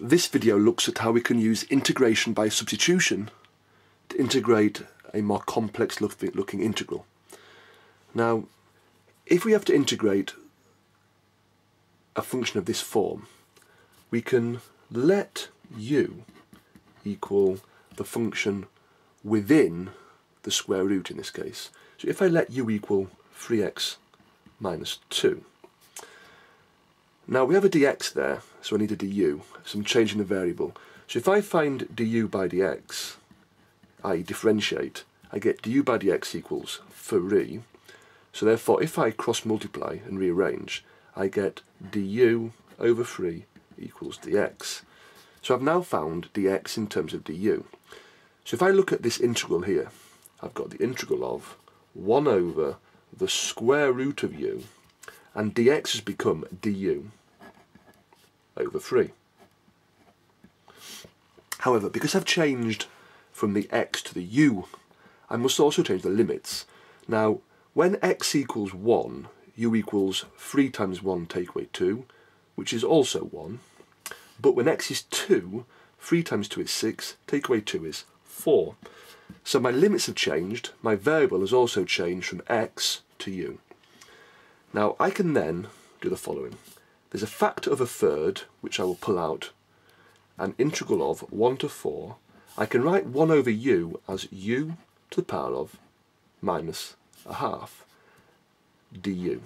this video looks at how we can use integration by substitution to integrate a more complex looking integral. Now, if we have to integrate a function of this form, we can let u equal the function within the square root in this case. So if I let u equal 3x minus 2, now we have a dx there, so I need a du, so I'm changing the variable. So if I find du by dx, i.e. differentiate, I get du by dx equals 3. So therefore if I cross multiply and rearrange, I get du over 3 equals dx. So I've now found dx in terms of du. So if I look at this integral here, I've got the integral of 1 over the square root of u, and dx has become du over 3. However, because I've changed from the x to the u, I must also change the limits. Now, when x equals 1, u equals 3 times 1 take away 2, which is also 1. But when x is 2, 3 times 2 is 6, take away 2 is 4. So my limits have changed, my variable has also changed from x to u. Now I can then do the following. There's a factor of a third, which I will pull out, an integral of 1 to 4. I can write 1 over u as u to the power of minus a half du.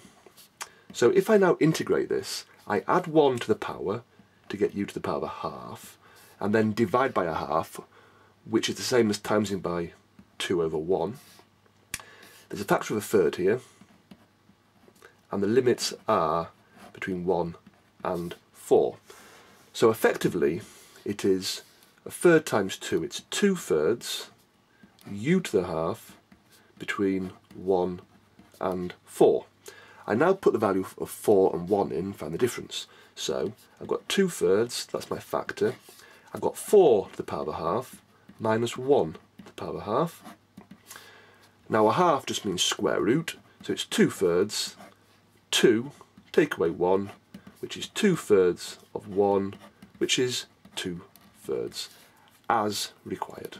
So if I now integrate this, I add 1 to the power to get u to the power of a half, and then divide by a half, which is the same as timesing by 2 over 1. There's a factor of a third here, and the limits are between 1 and 4. So effectively, it is a third times 2, it's 2 thirds, u to the half, between 1 and 4. I now put the value of 4 and 1 in, find the difference. So I've got 2 thirds, that's my factor. I've got 4 to the power of a half, minus 1 to the power of a half. Now a half just means square root, so it's 2 thirds, 2, take away 1, which is 2 thirds of 1, which is 2 thirds, as required.